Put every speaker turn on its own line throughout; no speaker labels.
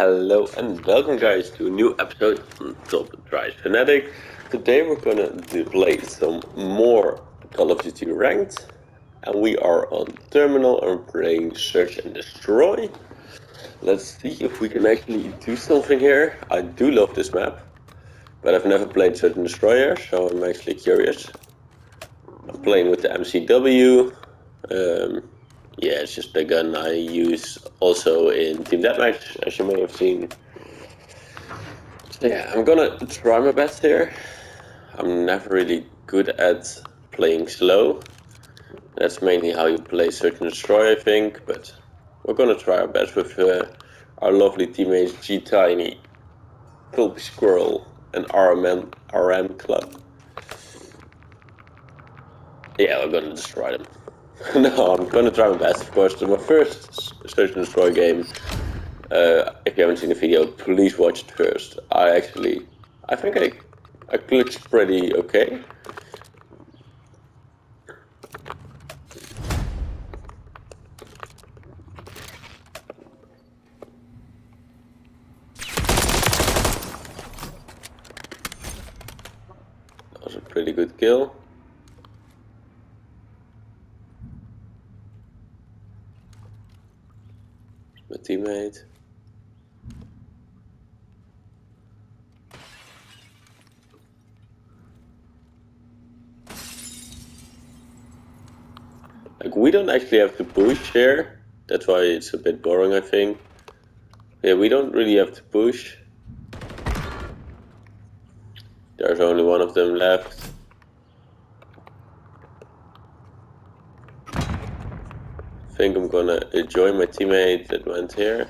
Hello and welcome guys to a new episode on Top Drive Fanatic. Today we're gonna play some more Call of Duty Ranked and we are on Terminal and playing Search and Destroy. Let's see if we can actually do something here. I do love this map, but I've never played Search and Destroyer, so I'm actually curious. I'm playing with the MCW. Um, yeah, it's just the gun I use also in Team Deathmatch, as you may have seen. So yeah, I'm gonna try my best here. I'm never really good at playing slow. That's mainly how you play Search and Destroy, I think, but we're gonna try our best with uh, our lovely teammates G Tiny, Pulpy Squirrel, and RMM, RM Club. Yeah, we're gonna destroy them. no, I'm gonna try my best, of course. My first Search and Destroy game. Uh, if you haven't seen the video, please watch it first. I actually, I think I, I glitched pretty okay. That was a pretty good kill. Teammate. Like we don't actually have to push here. That's why it's a bit boring, I think. Yeah, we don't really have to push. There's only one of them left. Think I'm gonna join my teammate that went here.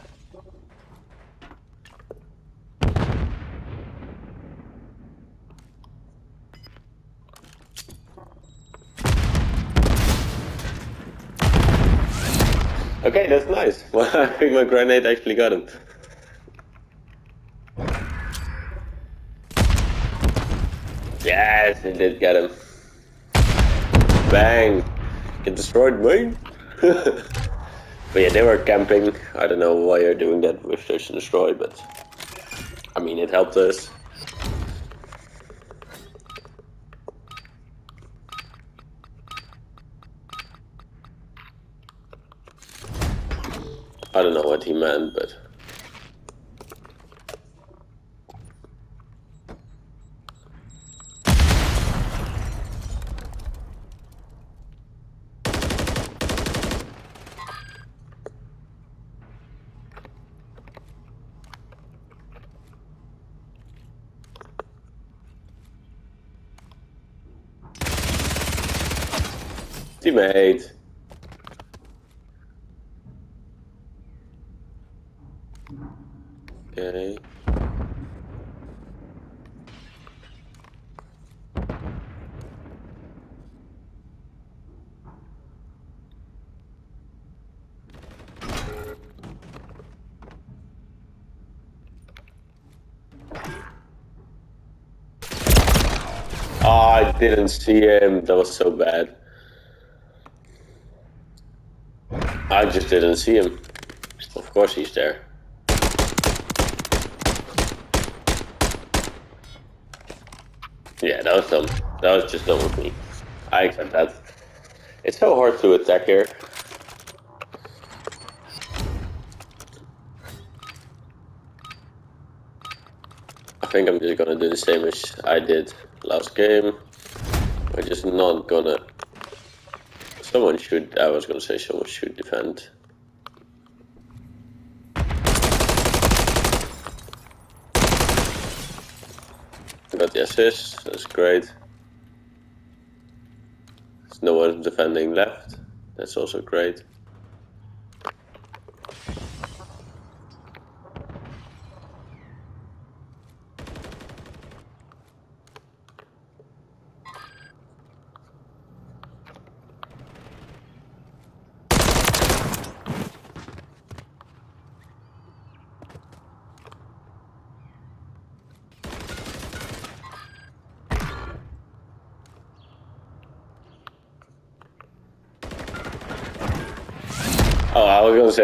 Okay, that's nice. Well, I think my grenade actually got him. Yes, it did get him. Bang! It destroyed me. but yeah, they were camping. I don't know why you're doing that with Search and Destroy, but I mean, it helped us. I don't know what he meant, but. Okay. Oh, I didn't see him. That was so bad. I just didn't see him. Of course he's there. Yeah, that was dumb. That was just dumb with me. I accept that. It's so hard to attack here. I think I'm just gonna do the same as I did last game. We're just not gonna... Someone should... I was gonna say someone should defend. Got the assist, that's great. There's no one defending left, that's also great.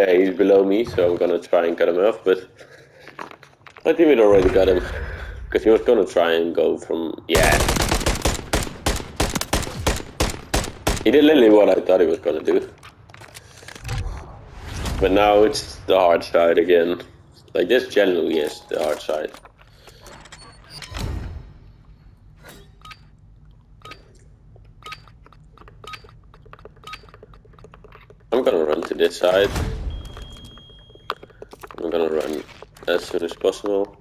He's below me, so I'm gonna try and cut him off, but I My teammate already got him. Because he was gonna try and go from... Yeah. He did literally what I thought he was gonna do. But now it's the hard side again. Like this generally is the hard side. I'm gonna run to this side. Gonna run as soon as possible.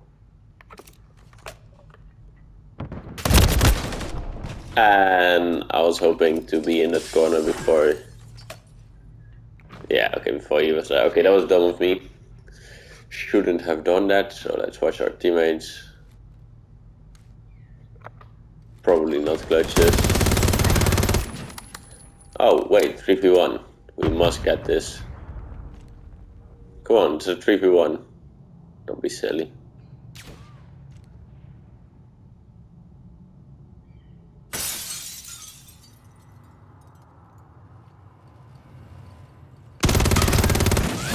And I was hoping to be in that corner before... Yeah, okay, before he was there. Okay, that was dumb of me. Shouldn't have done that, so let's watch our teammates. Probably not clutch. Oh, wait, 3v1. We must get this. Come on, it's a 3v1. Don't be silly.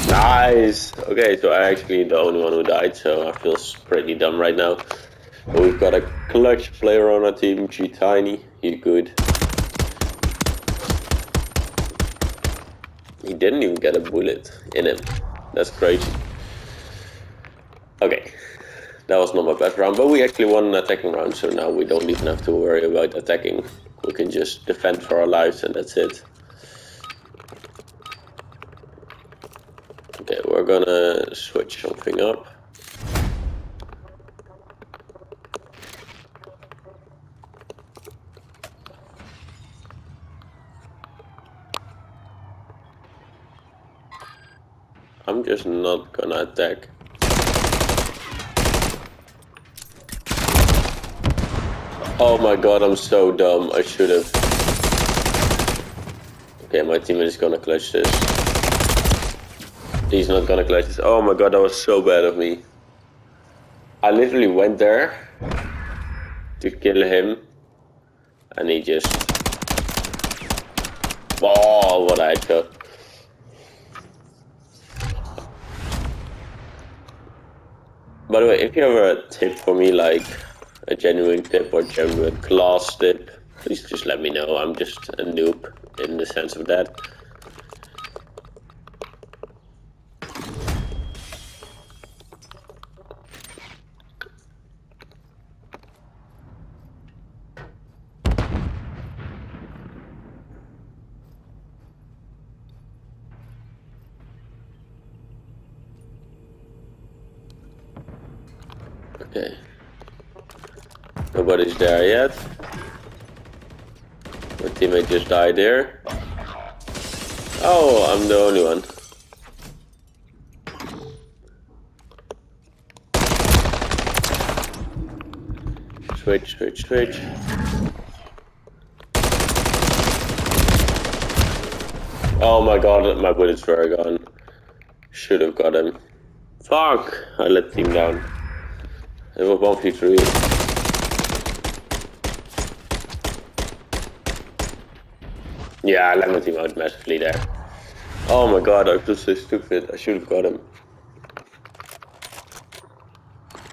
Nice! Okay, so I actually the only one who died, so I feel pretty dumb right now. But we've got a clutch player on our team, G Tiny. He's good. He didn't even get a bullet in him. That's crazy. Okay, that was not my best round, but we actually won an attacking round, so now we don't even have to worry about attacking. We can just defend for our lives and that's it. Okay, we're gonna switch something up. I'm just not gonna attack. Oh my god, I'm so dumb. I should have. Okay, my teammate is gonna clutch this. He's not gonna clutch this. Oh my god, that was so bad of me. I literally went there to kill him. And he just... Oh, what a headshot. By the way, if you have a tip for me, like a genuine tip or genuine class tip, please just let me know. I'm just a noob in the sense of that. Okay. Yet. My teammate just died there. Oh, I'm the only one. Switch, switch, switch. Oh my god, my bullets were gone. Should have got him. Fuck! I let team down. It was 1v3. Yeah, I let my team out massively there. Oh my god, I was so stupid. I should have got him.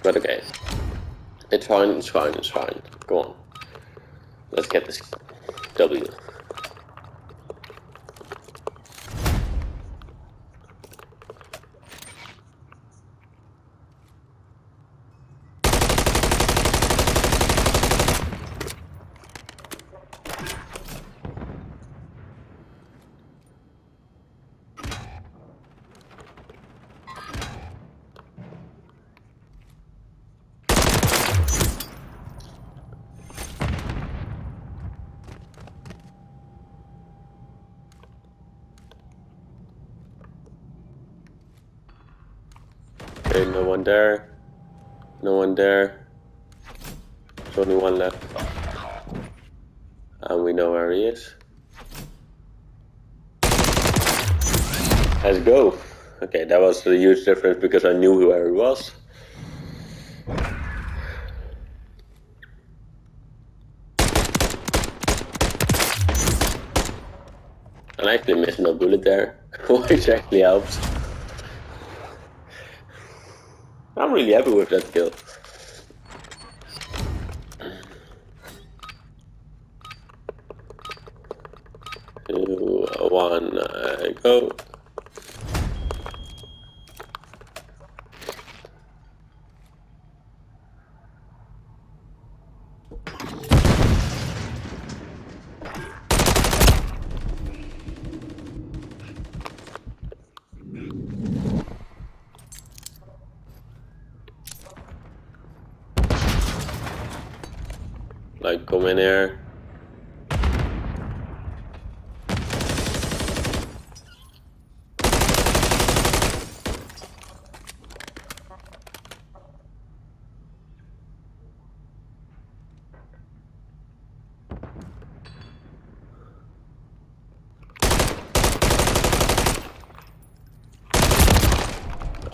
But okay. It's fine, it's fine, it's fine. Go on. Let's get this W. Okay, no one there. No one there. There's only one left. And we know where he is. Let's go. Okay, that was a huge difference because I knew where he was. And I actually missed no bullet there, which actually helps. I'm really happy with that kill. Two, one, uh, go. Like, come in here.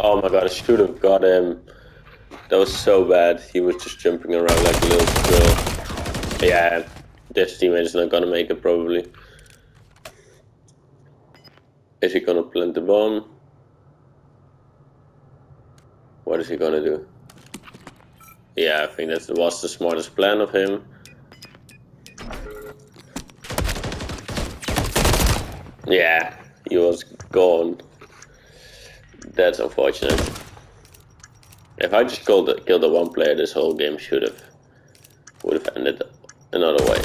Oh my god, I should have got him. That was so bad. He was just jumping around like a little squirrel. Yeah, this teammate is not gonna make it probably. Is he gonna plant the bomb? What is he gonna do? Yeah, I think that was the smartest plan of him. Yeah, he was gone. That's unfortunate. If I just killed the, killed the one player, this whole game should have would have ended another way.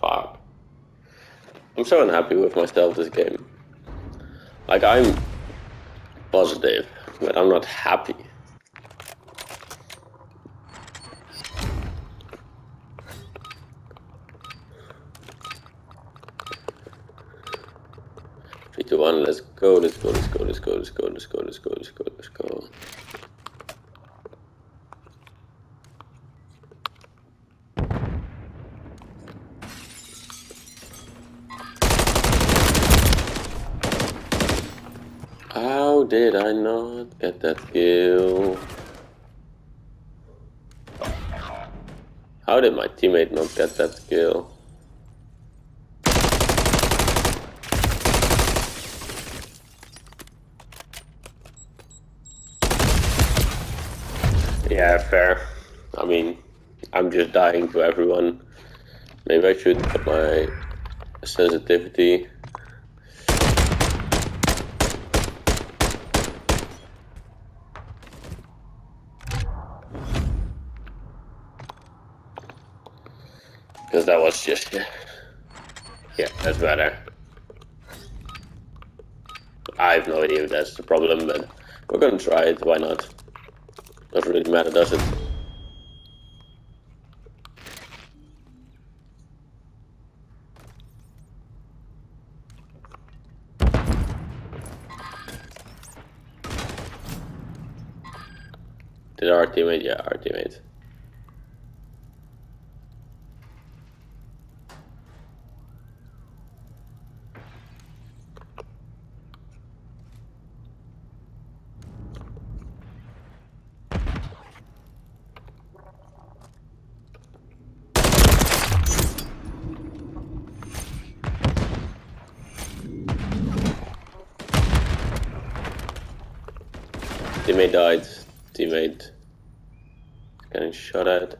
Fuck. I'm so unhappy with myself this game. Like I'm positive, but I'm not happy. Three, two, one, let's go, let's go, let's go, let's go, let's go, let's go, let's go, let's go, let's go. How did I not get that kill? How did my teammate not get that kill? Yeah, fair. I mean, I'm just dying to everyone. Maybe I should put my sensitivity. Because that was just... Yeah, that's better. I have no idea if that's the problem, but we're gonna try it, why not? Doesn't really matter, does it? Did our teammate? Yeah, our teammate. Teammate died. Teammate getting shot at.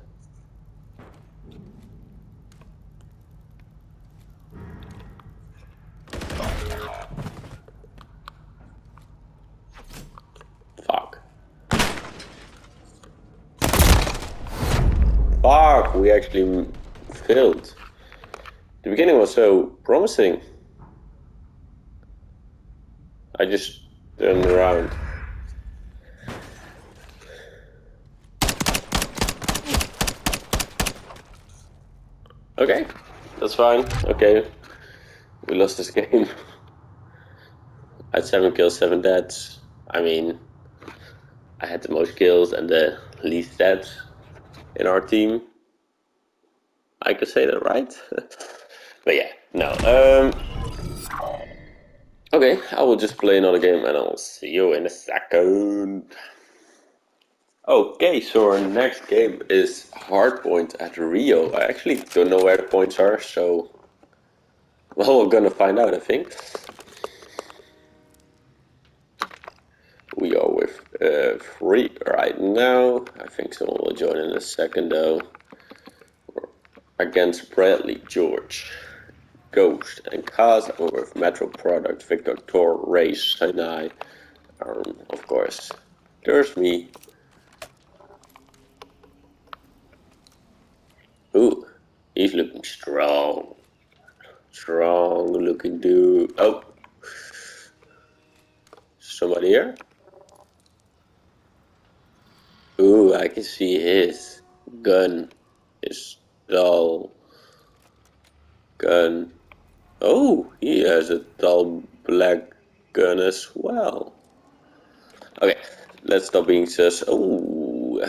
Fuck. Fuck, we actually failed. The beginning was so promising. I just turned around. Okay, that's fine. Okay, we lost this game. I had seven kills, seven deaths. I mean, I had the most kills and the least deaths in our team. I could say that, right? but yeah, no. Um, okay, I will just play another game and I'll see you in a second. Okay, so our next game is Hardpoint at Rio. I actually don't know where the points are, so... Well, we're gonna find out, I think. We are with uh, three right now. I think someone will join in a second, though. We're against Bradley George, Ghost, and Kaz. And we're with Metro Product, Victor Tor, Race, Sinai, um, of course. There's me, Ooh, he's looking strong. Strong looking dude. Oh, somebody here? Ooh, I can see his gun. His dull gun. Oh, he has a dull black gun as well. Okay, let's stop being sus. Oh,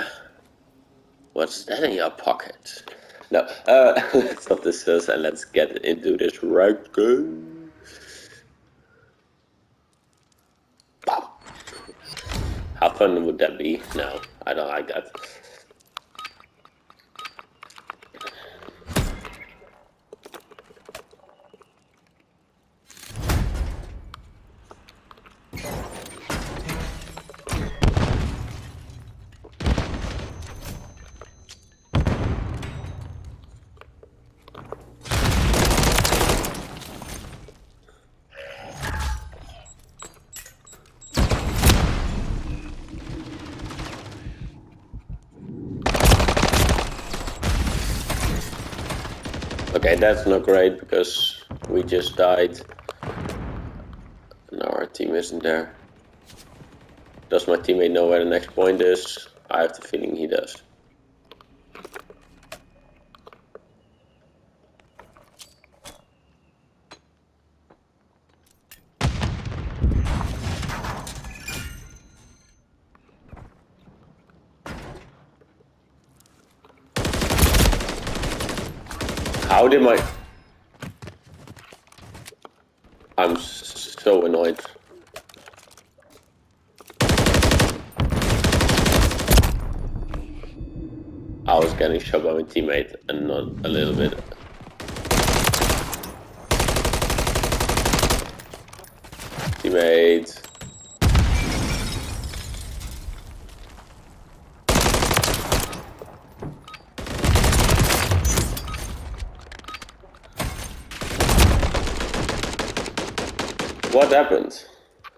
what's that in your pocket? No, uh, let's stop this sus and let's get into this right game. How fun would that be? No, I don't like that. Okay, that's not great because we just died. Now our team isn't there. Does my teammate know where the next point is? I have the feeling he does. How did my... I'm so annoyed. I was getting shot by my teammate and not a little bit. Teammate. What happened?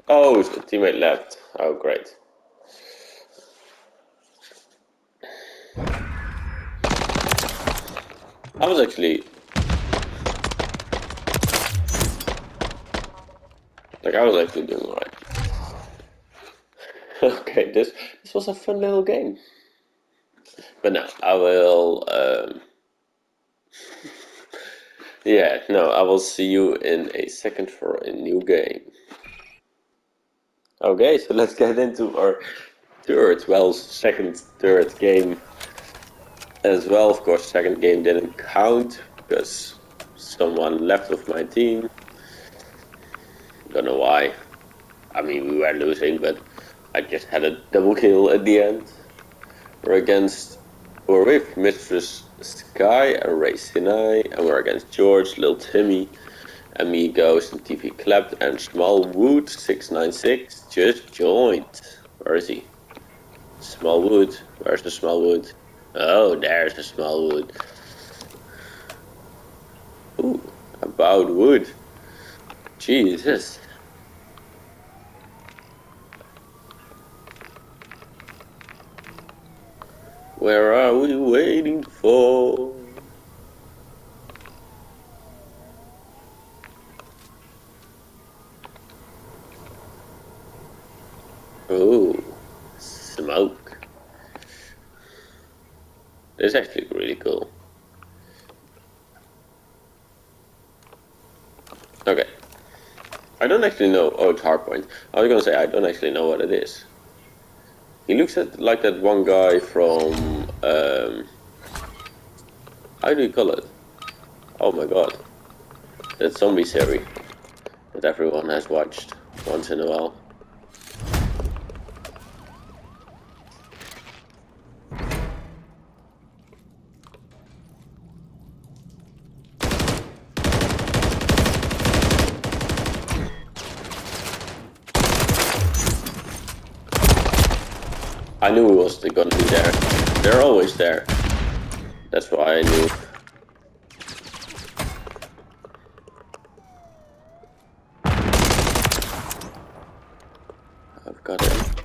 Oh, the teammate left. Oh, great. I was actually... Like, I was actually doing alright. okay, this, this was a fun little game. But now, I will... Um... yeah, no, I will see you in a second for a new game. Okay, so let's get into our third, well, second, third game as well. Of course, second game didn't count because someone left of my team. Don't know why. I mean, we were losing, but I just had a double kill at the end. We're against, we're with Mistress Sky and Ray Sinai, and we're against George, Lil Timmy, Ghost, and TV Clapped, and Smallwood 696 just joined. Where is he? Smallwood. Where's the Smallwood? Oh, there's the small wood. Ooh, about wood. Jesus. Where are we waiting for? Oh, smoke. It's actually really cool. Okay. I don't actually know. Oh, it's hardpoint. I was gonna say I don't actually know what it is. He looks at like that one guy from um, how do you call it? Oh my god, that zombie series that everyone has watched once in a while. I knew he was gonna be there. They're always there. That's why I knew. I've got it.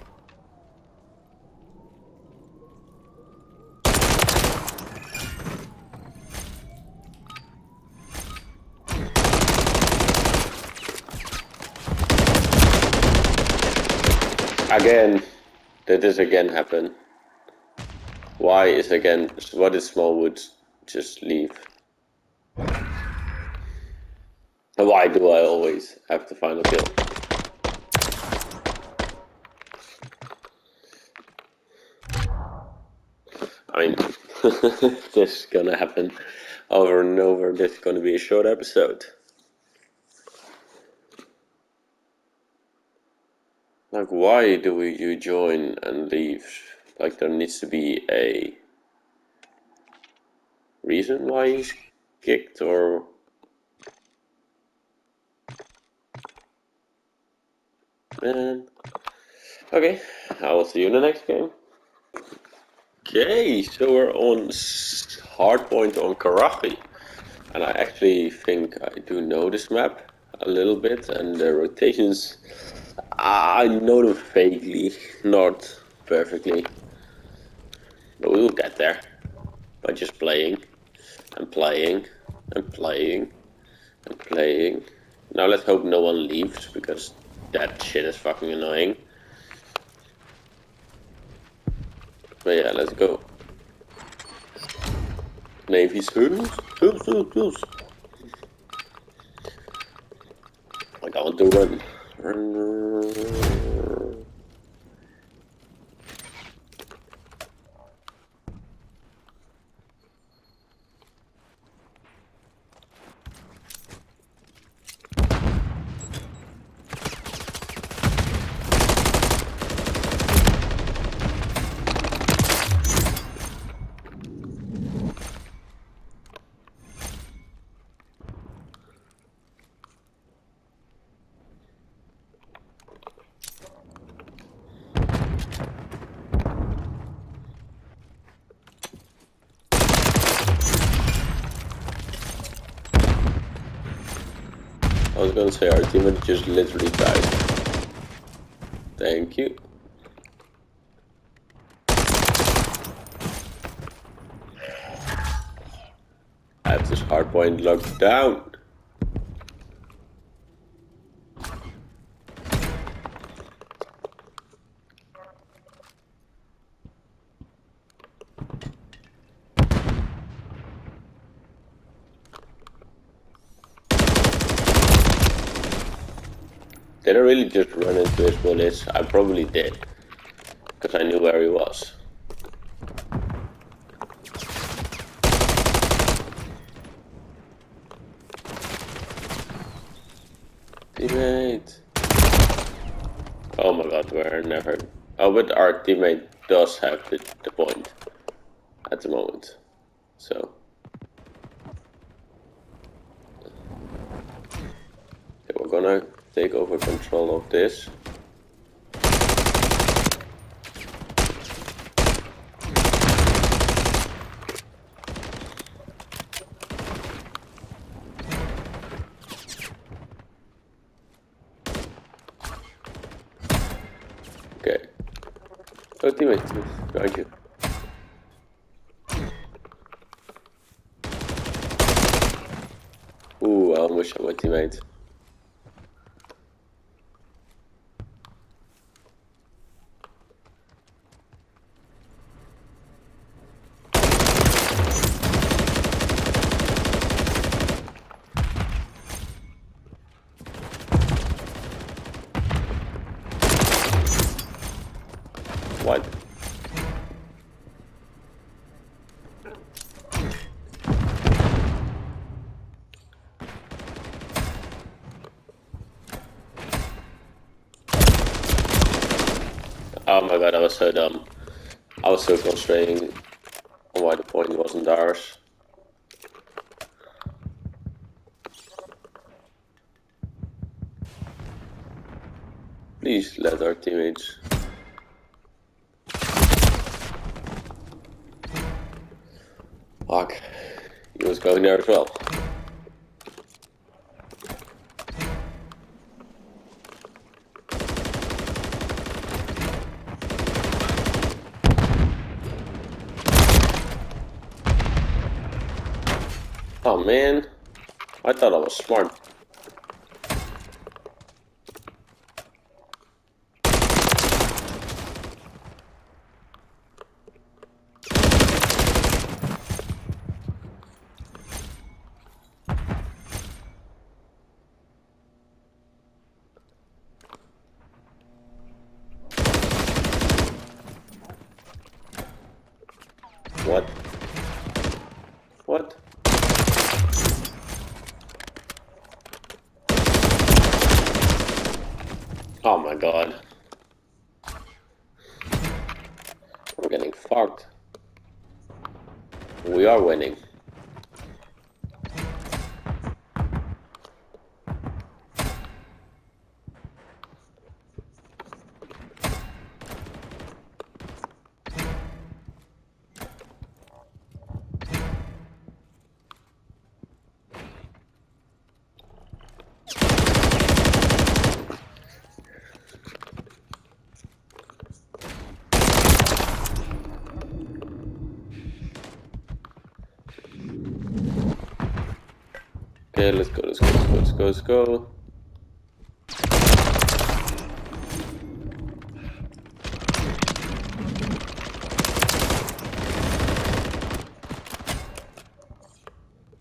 Again, did this again happen? Why is again, what is Smallwood just leave? Why do I always have the final kill? I mean, this is gonna happen over and over. This is gonna be a short episode. Like, why do we, you join and leave? Like, there needs to be a reason why he's kicked, or man. Okay, I will see you in the next game. Okay, so we're on hardpoint on Karachi, and I actually think I do know this map a little bit, and the rotations I know them vaguely, not perfectly. But we will get there. By just playing, and playing, and playing, and playing. Now let's hope no one leaves, because that shit is fucking annoying. But yeah, let's go. Navy's hools, hools, hools, hools. Like I want to run. أه... Say our teammate just literally died. Thank you. I have this hardpoint locked down. Did I really just run into his bullets? I probably did. Because I knew where he was. Teammate. Oh my god, we're never... Oh, but our teammate does have the, the point. At the moment. So... We're gonna take over control of this. Okay. Oh, teammate, behind you. Ooh, I almost shot my teammate. What? Oh my god, I was so dumb. I was so concentrating on why the point wasn't ours. Please let our teammates going there as well. Oh man, I thought I was smart. What? What? Oh my god. We're getting fucked. We are winning. Okay, let's go, let's go, let's go, let's go, let's go.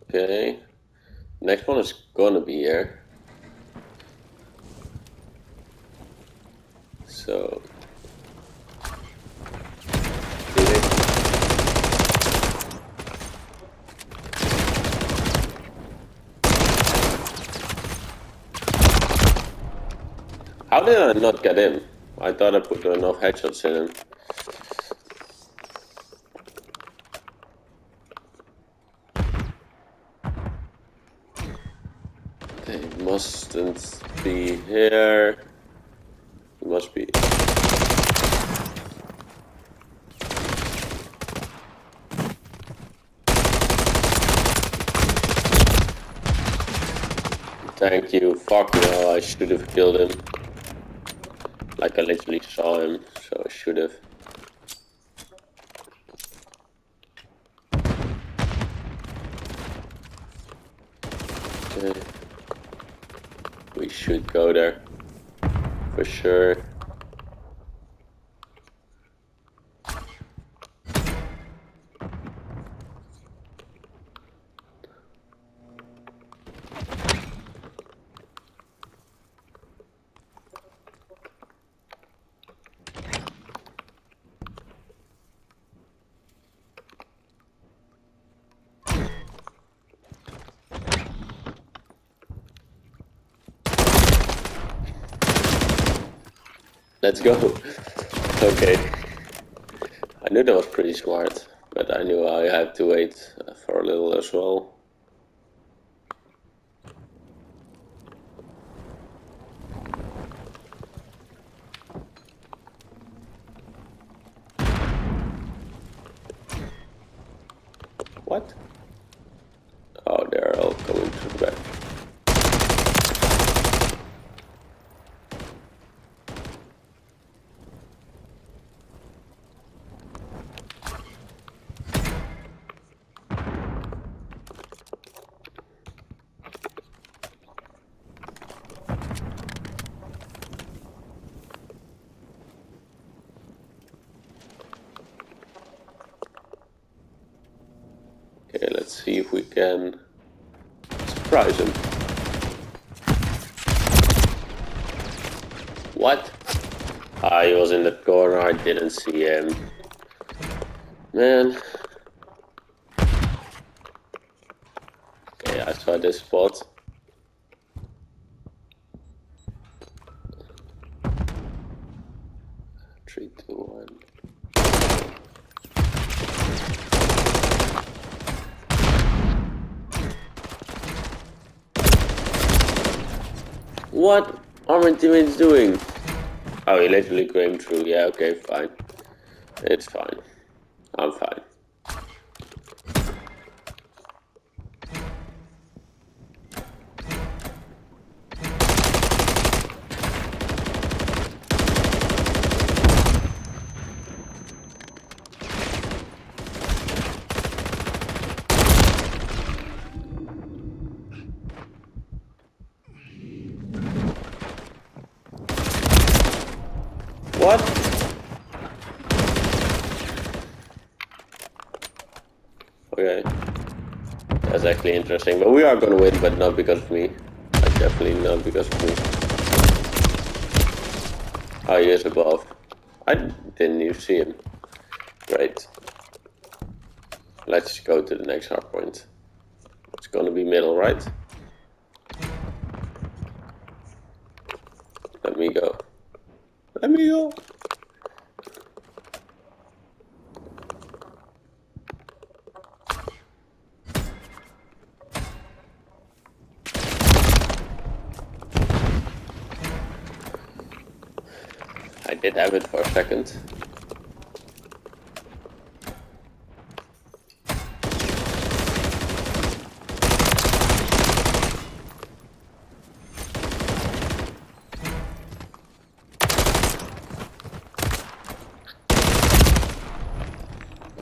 Okay. Next one is gonna be here. So. do they- How did I not get him? I thought I put enough headshots in him. They mustn't be here. He must be. Thank you. Fuck no, I should have killed him. Like I literally saw him, so I should have. Okay. We should go there. For sure. Let's go. Okay. I knew that was pretty smart, but I knew I had to wait for a little as well. What? Oh, they're all coming to the back. Okay, let's see if we can surprise him. What? Ah, he was in the corner, I didn't see him. Man. Okay, I saw this spot. Three, two, one. What are my teammates doing? Oh, he literally came through. Yeah, okay, fine. It's fine. I'm fine. What? Okay. That's actually interesting. But we are gonna win, but not because of me. Like, definitely not because of me. Oh, he is above. I didn't even see him. Great. Let's go to the next hard point. It's gonna be middle, right? Let me go. Let me go. I did have it for a second.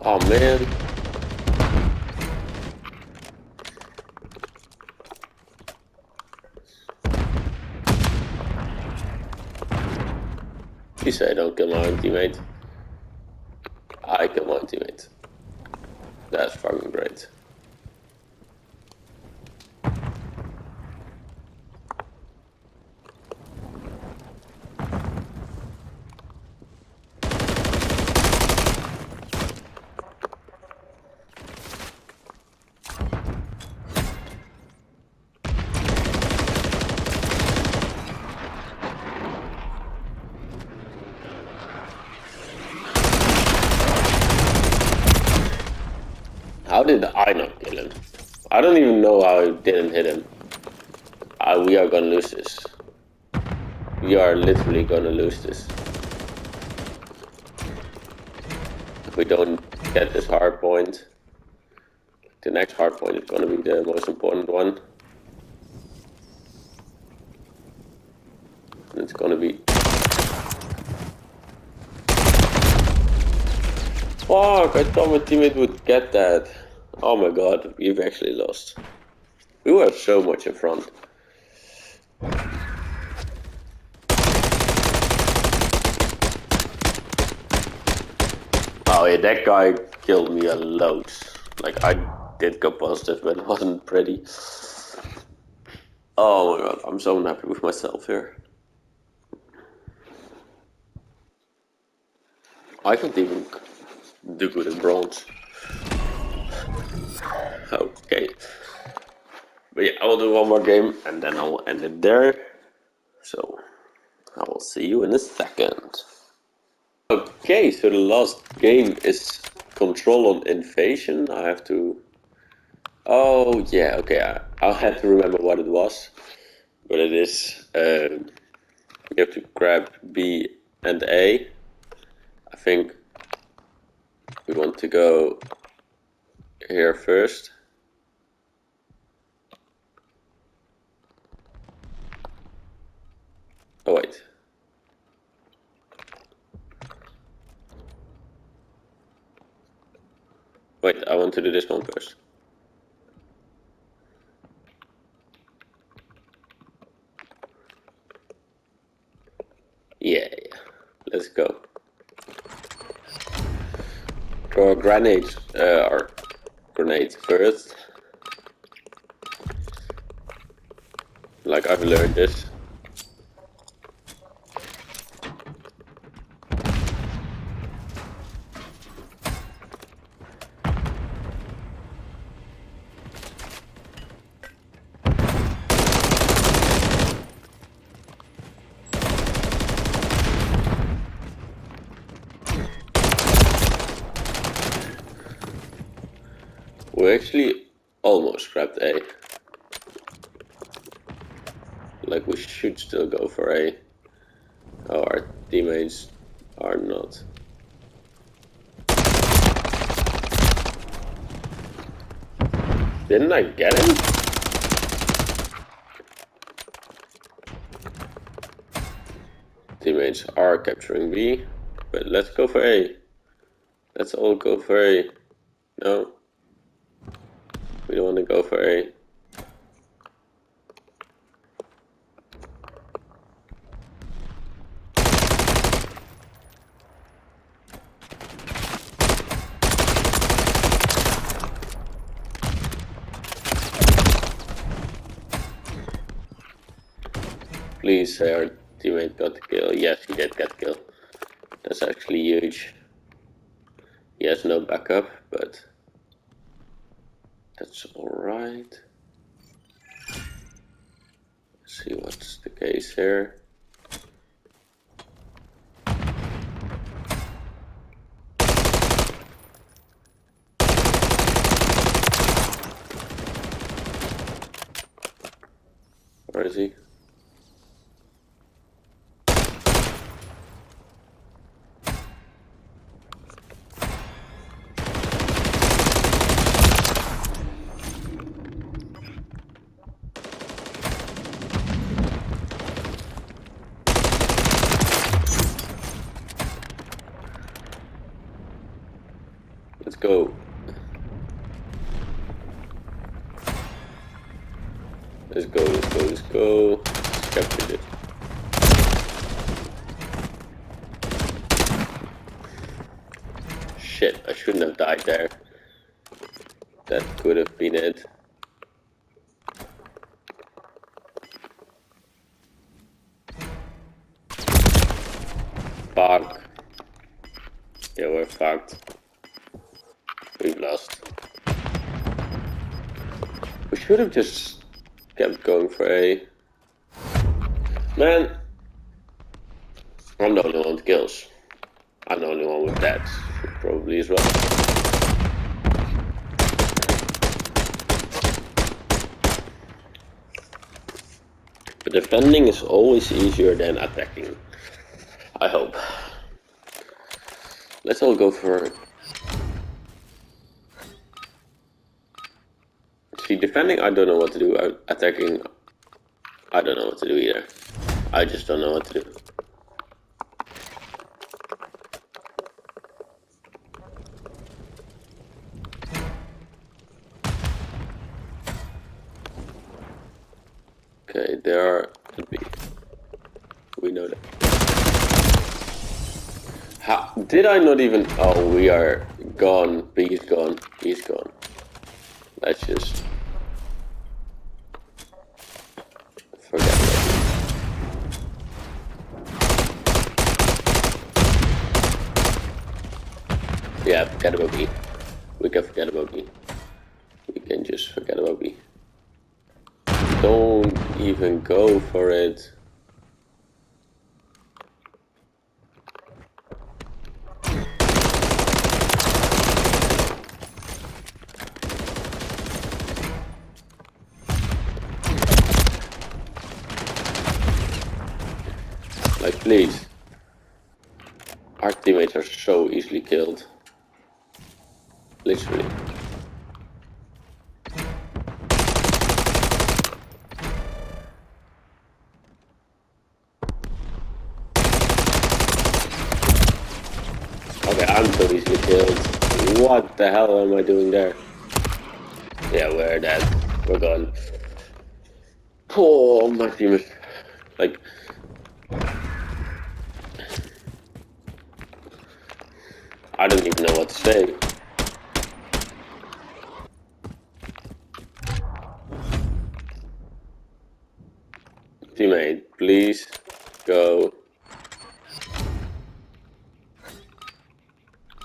Oh man. You say don't kill my own teammate. I kill my own teammate. That's fucking great. How did I not kill him? I don't even know how I didn't hit him. Uh, we are gonna lose this. We are literally gonna lose this. If we don't get this hard point, the next hard point is gonna be the most important one. And it's gonna be Fuck, I thought my teammate would get that. Oh my god, we've actually lost. We were so much in front. Oh yeah, that guy killed me a lot. Like, I did go positive, but it wasn't pretty. Oh my god, I'm so unhappy with myself here. I can't even do good in bronze. Okay. But yeah, I will do one more game and then I will end it there. So, I will see you in a second. Okay, so the last game is Control on Invasion. I have to... Oh, yeah, okay, I, I'll have to remember what it was. But it is... Um, you have to grab B and A. I think we want to go here first. Oh wait. Wait, I want to do this one first. Yeah, yeah. Let's go. Throw a grenade, uh, or grenade first. Like I've learned this. We actually almost grabbed A. Like we should still go for A. Oh, our teammates are not. Didn't I get him? Teammates are capturing B, but let's go for A. Let's all go for A. No. We don't want to go for A. please our teammate got the kill. Yes, he did get the kill. That's actually huge. He has no backup, but that's alright. See what's the case here. Where is he? Let's go. Let's go, let's go, let's go. Captured it. Shit, I shouldn't have died there. That could have been it. Fuck. Yeah, we're fucked. We've lost. We should have just kept going for A. Man, I'm the only one with kills. I'm the only one with deaths, probably as well. But defending is always easier than attacking. I hope. Let's all go for See, defending, I don't know what to do. Attacking, I don't know what to do either. I just don't know what to do. Okay, there are a B. We know that. How, did I not even... Oh, we are gone. B is gone. Is gone. Let's just forget. Yeah, forget about me. We can forget about me. We can just forget about me. Don't even go for it. Like, please. Our teammates are so easily killed. Literally. Okay, I'm so easily killed. What the hell am I doing there? Yeah, we're dead. We're gone. Oh, my team like I don't even know what to say. Teammate, please go.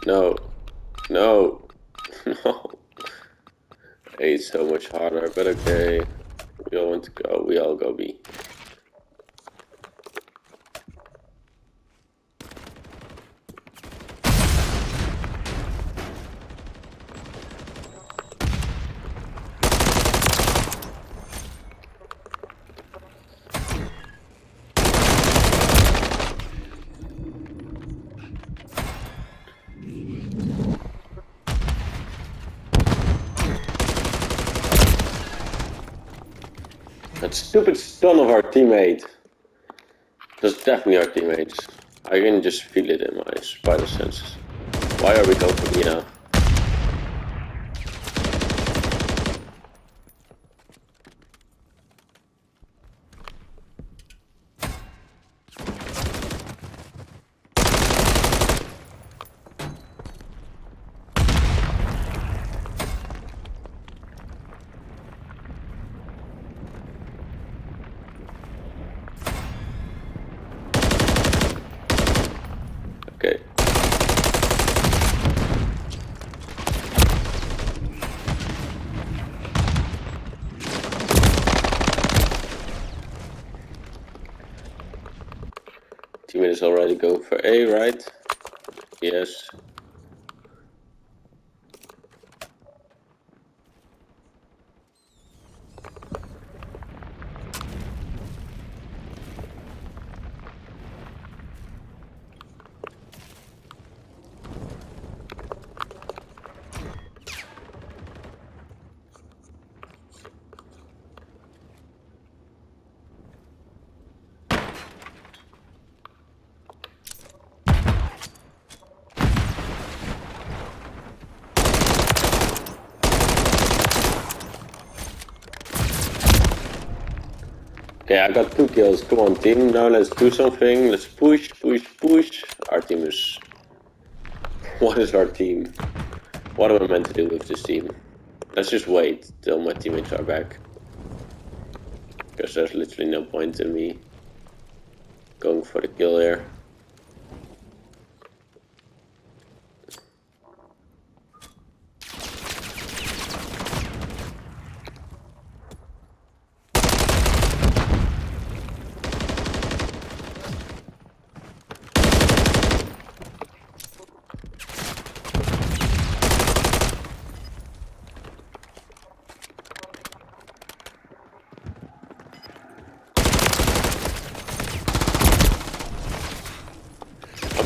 No, no, no. It's so much harder, but okay. We all want to go. We all go B. That stupid stun of our teammate. That's definitely our teammates. I can just feel it in my spider senses. Why are we going for teammate is already going for A, right? Yes. Got two kills. Come on, team. Now let's do something. Let's push, push, push. Our team is... What is our team? What am I meant to do with this team? Let's just wait till my teammates are back. Because there's literally no point in me going for the kill here.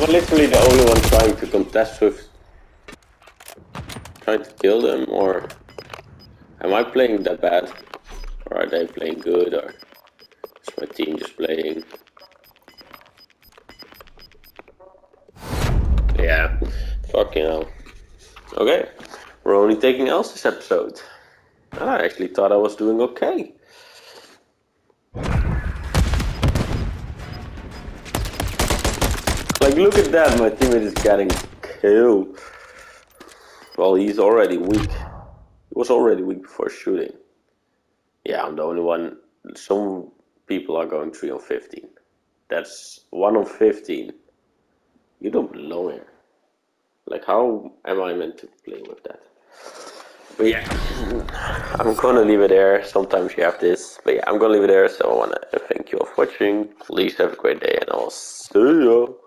Literally the only one trying to contest with... Trying to kill them, or... Am I playing that bad? Or are they playing good, or... Is my team just playing... Yeah, fucking hell. Okay, we're only taking L's this episode. I actually thought I was doing okay. Look at that, my teammate is getting killed. Well, he's already weak. He was already weak before shooting. Yeah, I'm the only one. Some people are going 3 on 15. That's 1 on 15. You don't belong here. Like, how am I meant to play with that? But yeah, I'm gonna leave it there. Sometimes you have this. But yeah, I'm gonna leave it there. So I wanna thank you all for watching. Please have a great day and I'll see you.